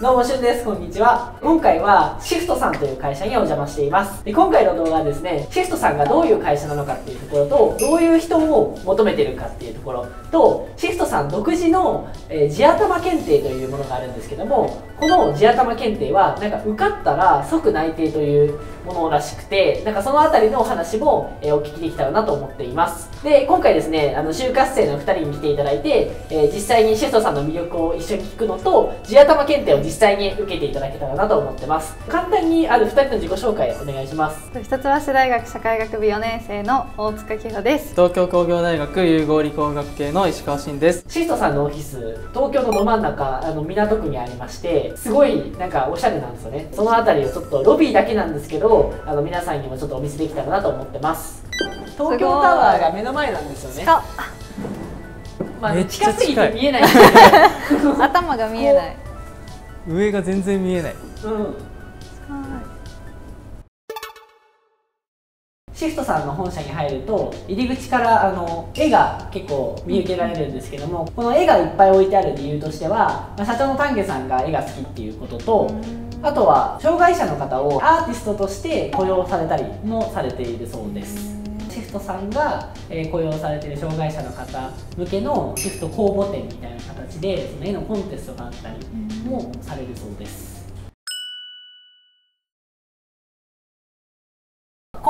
どうもしゅんです。こんにちは。今回はシフトさんという会社にお邪魔しています。で今回の動画はですねシフトさんがどういう会社なのかっていうところとどういう人を求めてるかっていうところとシフトさん独自の、えー、地頭検定というものがあるんですけどもこの地頭検定はなんか受かったら即内定というものらしくてなんかその辺りのお話も、えー、お聞きできたらなと思っています。で今回ですねあの就活生の2人に来ていただいて、えー、実際にシフトさんの魅力を一緒に聞くのと地頭検定を実際に受けていただけたらなと思ってます。簡単にある2人の自己紹介お願いします。一橋大学社会学部4年生の大塚千穂です。東京工業大学融合理工学系の石川真です。シフトさんのオフィス東京のど真ん中あの港区にありましてすごいなんかおしゃれなんですよね。その辺りをちょっとロビーだけなんですけどあの皆さんにもちょっとお見せできたらなと思ってます。東京タワーが目の前なんですよね。まあ、近すぎて見えない。頭が見えない上が全然見えない、うん。シフトさんの本社に入ると入り口からあの絵が結構見受けられるんですけどもこの絵がいっぱい置いてある理由としては、まあ、社長の丹下さんが絵が好きっていうこととあとは障害者の方をアーティストとして雇用されたりもされているそうです。シフトさんが、え雇用されている障害者の方向けのシフト公募展みたいな形でその絵のコンテストがあったりもされるそうです。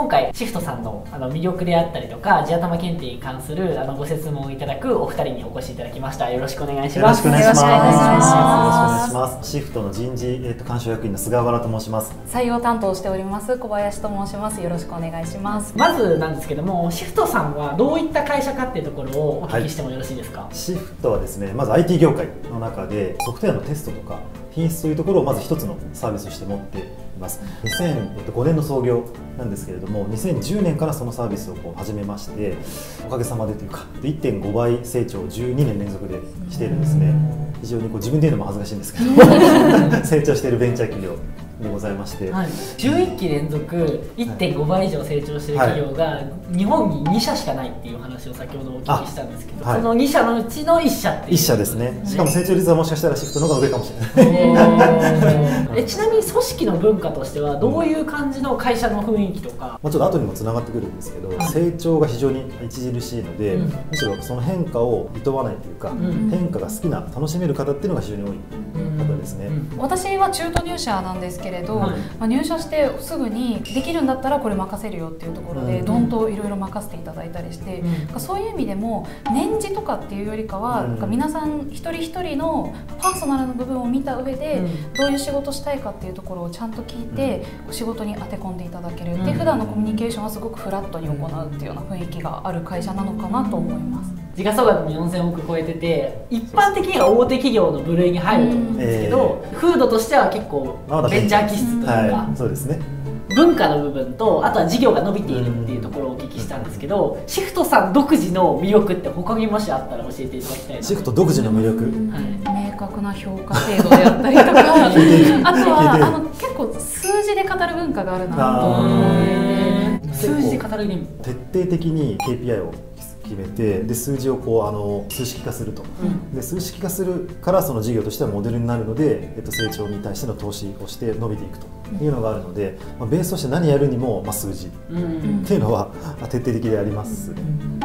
今回シフトさんのあの魅力であったりとか地頭検定に関するあのご説問をいただくお二人にお越しいただきました。よろしくお願いします。よろしくお願いします。よろしくお願いします。シフトの人事、えーと、監修役員の菅原と申します。採用担当しております小林と申します。よろしくお願いします。まずなんですけどもシフトさんはどういった会社かっていうところをお聞きしてもよろしいですか、はい、シフトはですねまず IT 業界の中でソフトウェアのテストとか品質というところをまず一つのサービスとして持ってます。2005年の創業なんですけれども2010年からそのサービスをこう始めましておかげさまでというか1.5倍成長を12年連続でしているんですね。非常にこう自分で言うのも恥ずかしいんですけど 成長しているベンチャー企業でございまして、はい、11期連続1.5倍以上成長している企業が日本に2社しかないっていう話を先ほどお聞きしたんですけど、はい、その2社のうちの1社っていう、1社ですね。しかも成長率はもしかしたらシフトの方が上かもしれない。えちなみに組織の文化としてはどういう感じの会社の雰囲気とか、まあ、ちょっと後にもつながってくるんですけど、はい、成長が非常に著しいので、うん、むしろその変化を厭わないというか、うん、変化が好きな楽しめる方っていうのが非常に多い方ですね、うん、私は中途入社なんですけれど、まあ、入社してすぐにできるんだったらこれ任せるよっていうところでどんといろいろ任せていただいたりして、そういう意味でも年次とかっていうよりかは、なんか皆さん一人一人のパーソナルの部分を見た上で、どういう仕事したいかっていうところをちゃんと聞いて、仕事に当て込んでいただける、で普段のコミュニケーションはすごくフラットに行うっていうような雰囲気がある会社なのかなと思います。時価総額も4000億超えてて一般的には大手企業の部類に入ると思うんですけど、えー、風土としては結構ベンチャー気質というか、はい、そうですね。文化の部分とあとは事業が伸びているっていうところをお聞きしたんですけど、シフトさん独自の魅力って他にもしあったら教えていただきたいシフト独自の魅力、はい、明確な評価制度であったりとか。あとはあの結構数字で語る文化があるなと思って。数字で語る徹底的に KPI を決めてで数字をこうあの数式化すると、うん、で数式化するからその事業としてはモデルになるので、えっと、成長に対しての投資をして伸びていくというのがあるので、まあ、ベースとして何やるにも、まあ、数字っていうのは、うん、徹底的であります、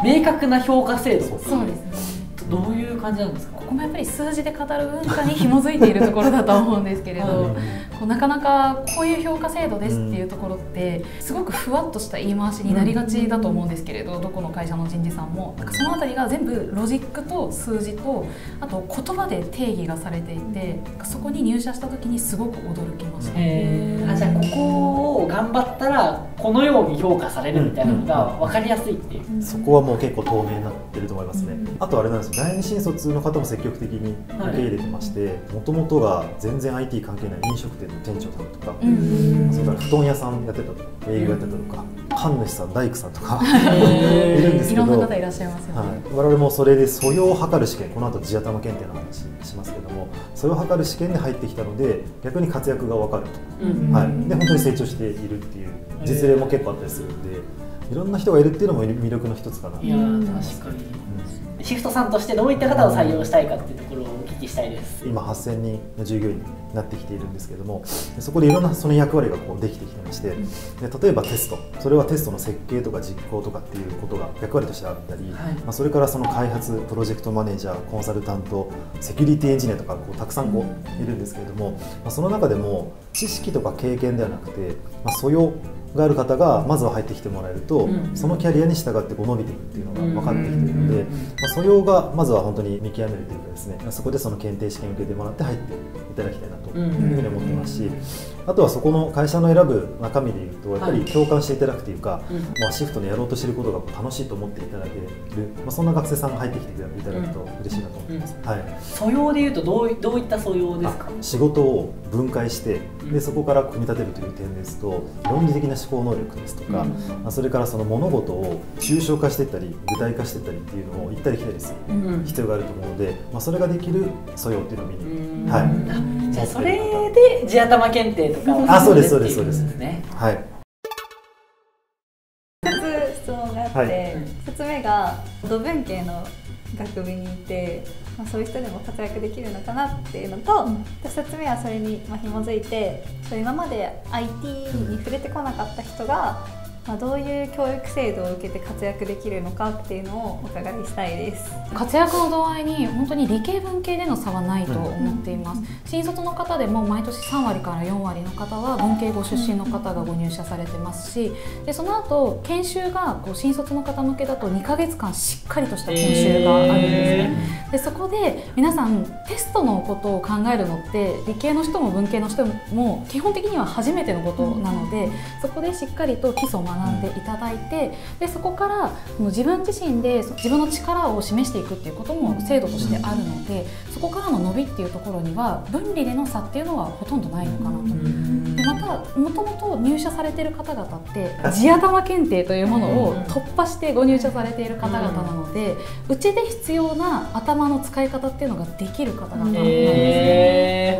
明確な評価制度。そうですね。どういう感じなんですか？ここもやっぱり数字で語る文化に紐づいているところだと思うんですけれど、こうなかなかこういう評価制度ですっていうところってすごくふわっとした言い回しになりがちだと思うんですけれどどこの会社の人事さんも。なんかその辺りが全部ロジックと数字とあと言葉で定義がされていてそこに入社した時にすごく驚きました。あじゃあここを頑張ったらこのように評価されるみたいなのが分かりやすいっていう、そこはもう結構透明になってると思いますね、あとあれなんです第二新卒の方も積極的に受け入れてましてもともとが全然 IT 関係ない飲食店の店長さんとか、うん、それから布団屋さんやってたとか営業やってたとか、神主さん大工さんとか。いるんですけどいろんな方いらっしゃいますよね、はい、我々もそれで素養を測る試験この後地頭検定の話しますけどもそれを測る試験で入ってきたので逆に活躍が分かると、うん、はい、で本当に成長しているっていう実例も結構あったりするんでいろんな人がいるっていうのも魅力の一つかな。います。確かに。シフトさんとしてどういった方を採用したいかっていうところをお聞きしたいです。今8000人の従業員いなってきているんですけれどもそこでいろんなその役割がこうできてきてましてで例えばテスト。それはテストの設計とか実行とかっていうことが役割としてあったり、はい、まあ、それからその開発プロジェクトマネージャーコンサルタントセキュリティエンジニアとかこうたくさんこういるんですけれども、まあ、その中でも知識とか経験ではなくて、まあ、素養がある方がまずは入ってきてもらえると、そのキャリアに従ってこう伸びていくっていうのが分かってきているので、まあ、素養がまずは本当に見極めるというかですねそこでその検定試験受けてもらって入っていただきたいなというふうに思ってますし、あとはそこの会社の選ぶ中身でいうとやっぱり共感していただくというか、まあ、シフトのやろうとしていることが楽しいと思っていただける、まあ、そんな学生さんが入ってきていただくと嬉しいなと思います、はい、素養でいうとどうどういった素養ですか？仕事を分解してでそこから組み立てるという点ですと論理的な思考能力ですとか、まあ、それからその物事を抽象化していったり具体化していったりっていうのを行ったり来たりする必要があると思うので、まあ、それができる素養っていうのを見に、はい、じゃあそれで地頭検定とかあそうですそうですそうです。ね。はい。2つ質問があって、はい、1つ目が土文系の学部にいて、まあ、そういう人でも活躍できるのかなっていうのと、うん、2つ目はそれにまあ紐づいてそ今まで IT に触れてこなかった人がまあ、どういう教育制度を受けて活躍できるのかっていうのをお伺いしたいです。活躍の度合いに本当に理系文系での差はないと思っています、うん、新卒の方でも毎年3割から4割の方は文系ご出身の方がご入社されてますしでその後研修がこう新卒の方向けだと2か月間しっかりとした研修があるんですね、でそこで皆さんテストのことを考えるのって理系の人も文系の人も基本的には初めてのことなので、そこでしっかりと基礎を学学んでいただいてでそこから自分自身で自分の力を示していくっていうことも制度としてあるのでそこからの伸びっていうところには分離での差っていうのはほとんどないのかなと。でまたもともと入社されてる方々って地頭検定というものを突破してご入社されている方々なのでうちで必要な頭の使い方っていうのができる方々なんで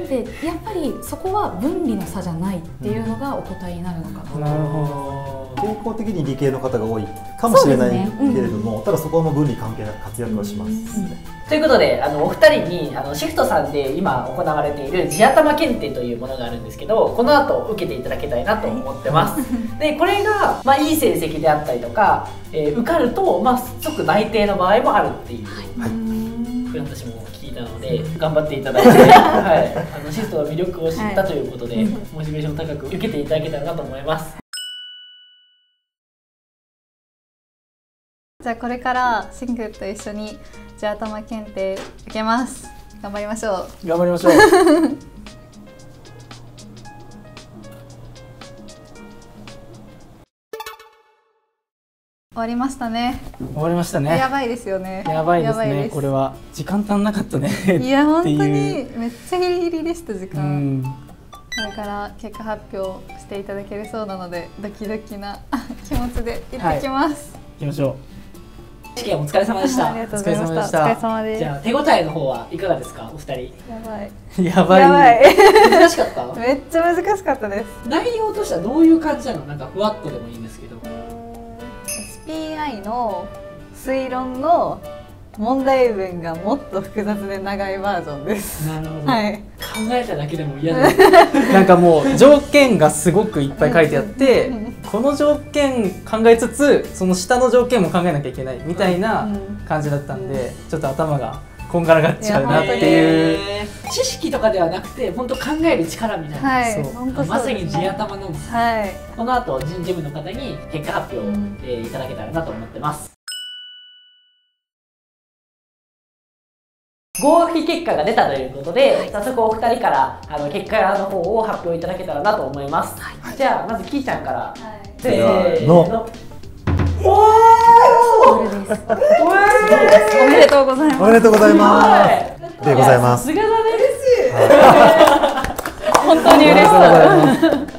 すね。でやっぱりそこは分離の差じゃないっていうのがお答えになるのかなと。傾向的に理系の方が多いかもしれないけれども、ね。うん、ただそこはもう分離関係なく活躍はします、ということであのお二人にあのシフトさんで今行われている地頭検定というものがあるんですけどこの後受けていただきたいなと思ってます、でこれが、まあ、いい成績であったりとか、えー、受かると、まあ、即内定の場合もあるっていう、はい、私も聞いたので頑張っていただいて、はい、あのシフトの魅力を知ったということで、はい、モチベーション高く受けていただけたらなと思いますじゃあこれからシングルと一緒にじゃあ頭検定受けます。頑張りましょう。頑張りましょう。終わりましたね。終わりましたね。やばいですよね。やばいですね。これは。時間足んなかったね。いや本当にめっちゃギリギリでした時間。これから結果発表していただけるそうなのでドキドキな気持ちで行ってきます、はい、行きましょう試験お疲れ様でした。ありがとうございました。お疲れ様です。じゃあ手応えの方はいかがですか、お二人。やばい。やばい。やばい。難しかった？めっちゃ難しかったです。内容としてはどういう感じなの、なんかふわっとでもいいんですけど。SPI の推論の問題文がもっと複雑で長いバージョンです。なるほど。はい。考えただけでも嫌だ。なんかもう条件がすごくいっぱい書いてあって、この条件考えつつその下の条件も考えなきゃいけないみたいな感じだったんで、ちょっと頭がこんがらがっちゃうなっていう。知識とかではなくて本当考える力みたいな、はい、そう。まさに地頭なんです、はい、この後人事部の方に結果発表、えー、いただけたらなと思ってます。合否結果が出たということで、はい、早速お二人からあの結果の方を発表いただけたらなと思います、はい、じゃあまずきーちゃんから、はい、せーの。おおおめでとうございます。おめでとうございます。でございます。さすがだね。本当に嬉しそう。ざっくり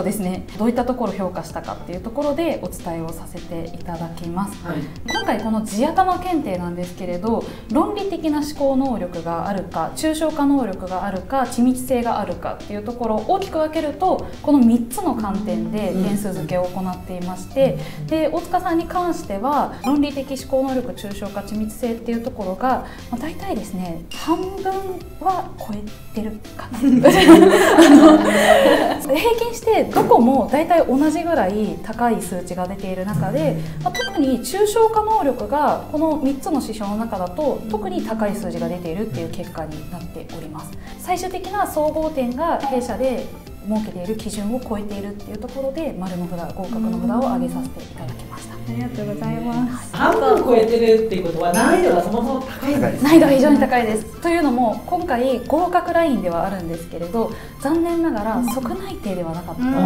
ととですね。どういったところを評価したかっていうところでお伝えをさせていただきます、はい、今回この地頭検定なんですけれど論理的な思考能力があるか抽象化能力があるか緻密性があるかっていうところを大きく分けるとこの3つの観点で点数付けを行っていましてで大塚さんに関しては論理的思考能力抽象化緻密性っていうところが、まあ、大体ですね半分は超えてるかな。平均してどこも大体同じぐらい高い数値が出ている中で、まあ、特に抽象化能力がこの3つの指標の中だと特に高い数字が出ているっていう結果になっております。最終的な総合点が弊社で設けている基準を超えているっていうところで丸の札合格の札を上げさせていただきました。りがとうございます。半分超えてるっていうことは難易度がそもそも高いんです難易度が非常に高いです。というのも今回合格ラインではあるんですけれど残念ながら即内定ではなかったんですね。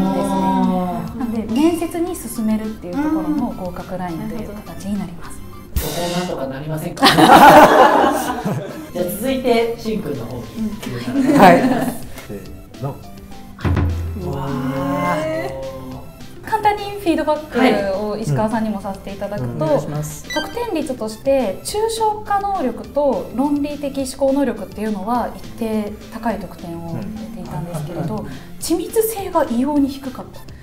なので面接に進めるっていうところの合格ラインという形になります。そこなんとかなりませんか？じゃあ続いてしんくんの方に、はい。せーの簡単にフィードバックを石川さんにもさせていただくと、得点率として抽象化能力と論理的思考能力っていうのは一定高い得点を得ていたんですけれど、緻密性が異様に低かった。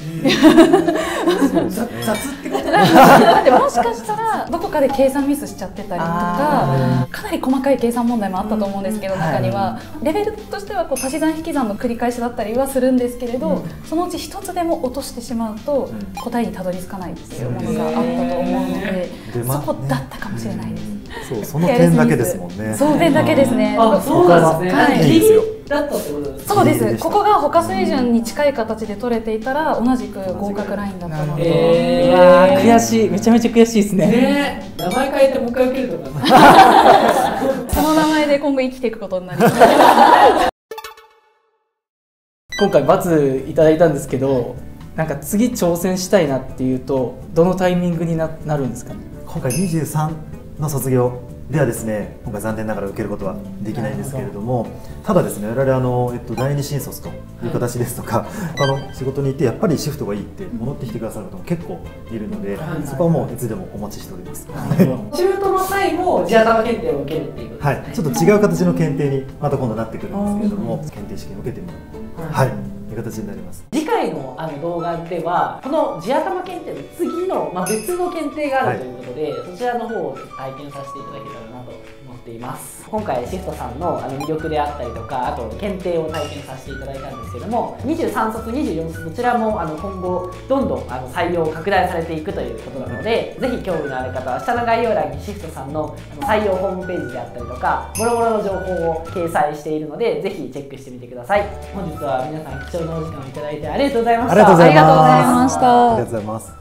雑ってことだってもしかしたらどこかで計算ミスしちゃってたりとかかなり細かい計算問題もあったと思うんですけど、中には、レベルとしてはこう足し算引き算の繰り返しだったりはするんですけれど、そのうち一つでも落としてしまうと、答えにたどり着かないっていうものがあったと思うので、そこだったかもしれないです。そうその点だけですもんね。その点だけですね。あ、そうなんですね。はい。だったってことですそうです。ここが他水準に近い形で取れていたら同じく合格ラインだったので、えー、悔しい。めちゃめちゃ悔しいですね。ね。名前変えてもう一回受けるとか。その名前で今後生きていくことになります。今回罰いただいたんですけどなんか次挑戦したいなっていうとどのタイミングにななるんですか、ね、今回23の卒業ではですね今回残念ながら受けることはできないんですけれどもただですね我々あの、えっと、第二新卒という形ですとか、他の仕事に行ってやっぱりシフトがいいって戻ってきてくださる方も結構いるので、そこはもういつでもお待ちしております。中途の際も地頭検定を受けるっていうことですね、はい、ちょっと違う形の検定にまた今度なってくるんですけれども検定試験を受けてみるはい。い。う形になります。次回のあの動画ではこの地頭検定の次の、まあ、別の検定があるということで、はい、そちらの方を体験させていただけたらなとっています。今回シフトさんのあの魅力であったりとかあと検定を体験させていただいたんですけども23卒24卒どちらもあの今後どんどんあの採用拡大されていくということなので、ぜひ興味のある方は下の概要欄にシフトさんの採用ホームページであったりとかもろもろの情報を掲載しているのでぜひチェックしてみてください。本日は皆さん貴重なお時間をいただいてありがとうございました。ありがとうございました。ありがとうございます